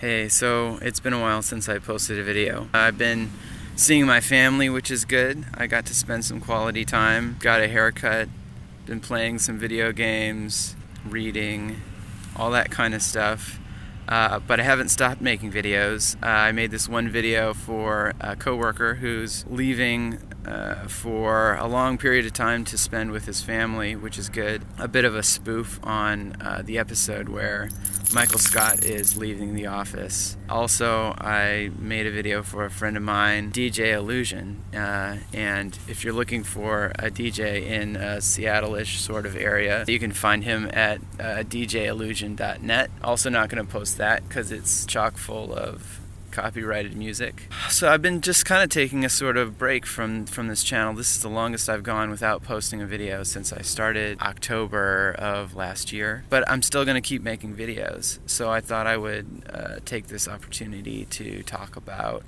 Hey, so it's been a while since I posted a video. I've been seeing my family, which is good. I got to spend some quality time, got a haircut, been playing some video games, reading, all that kind of stuff. Uh, but I haven't stopped making videos. Uh, I made this one video for a coworker who's leaving uh, for a long period of time to spend with his family, which is good. A bit of a spoof on uh, the episode where Michael Scott is leaving the office. Also, I made a video for a friend of mine, DJ Illusion. Uh, and if you're looking for a DJ in a Seattle ish sort of area, you can find him at uh, djillusion.net. Also, not going to post that because it's chock full of copyrighted music. So I've been just kind of taking a sort of break from from this channel. This is the longest I've gone without posting a video since I started October of last year. But I'm still going to keep making videos. So I thought I would uh, take this opportunity to talk about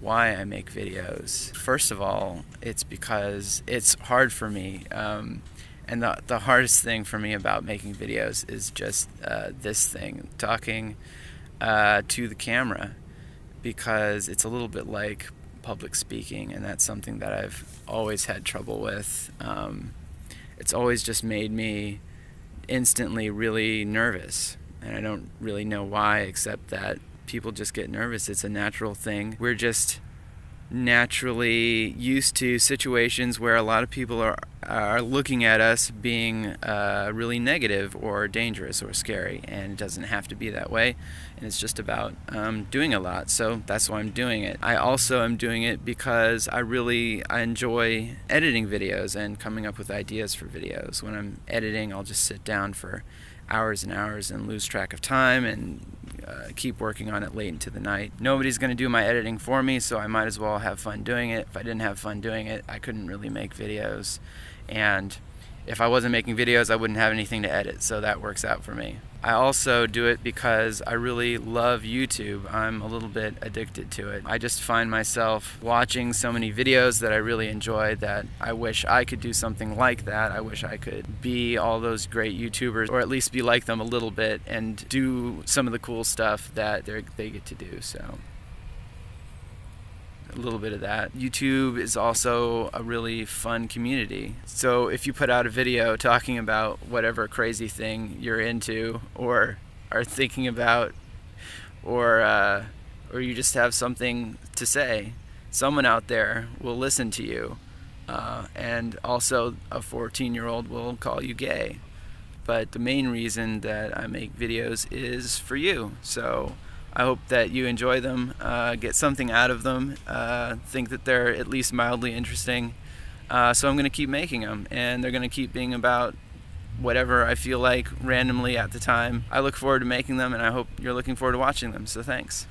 why I make videos. First of all, it's because it's hard for me. Um, and the, the hardest thing for me about making videos is just uh, this thing talking uh, to the camera because it's a little bit like public speaking, and that's something that I've always had trouble with. Um, it's always just made me instantly really nervous, and I don't really know why, except that people just get nervous. It's a natural thing. We're just naturally used to situations where a lot of people are are looking at us being uh, really negative or dangerous or scary, and it doesn't have to be that way. And it's just about um, doing a lot. So that's why I'm doing it. I also am doing it because I really I enjoy editing videos and coming up with ideas for videos. When I'm editing, I'll just sit down for hours and hours and lose track of time and uh, keep working on it late into the night. Nobody's going to do my editing for me, so I might as well have fun doing it. If I didn't have fun doing it, I couldn't really make videos. And if I wasn't making videos, I wouldn't have anything to edit, so that works out for me. I also do it because I really love YouTube. I'm a little bit addicted to it. I just find myself watching so many videos that I really enjoy that I wish I could do something like that. I wish I could be all those great YouTubers or at least be like them a little bit and do some of the cool stuff that they get to do. So a little bit of that. YouTube is also a really fun community. So if you put out a video talking about whatever crazy thing you're into or are thinking about, or uh, or you just have something to say, someone out there will listen to you. Uh, and also, a 14 year old will call you gay. But the main reason that I make videos is for you. So I hope that you enjoy them, uh, get something out of them, uh, think that they're at least mildly interesting. Uh, so I'm going to keep making them, and they're going to keep being about whatever I feel like randomly at the time. I look forward to making them, and I hope you're looking forward to watching them. So thanks.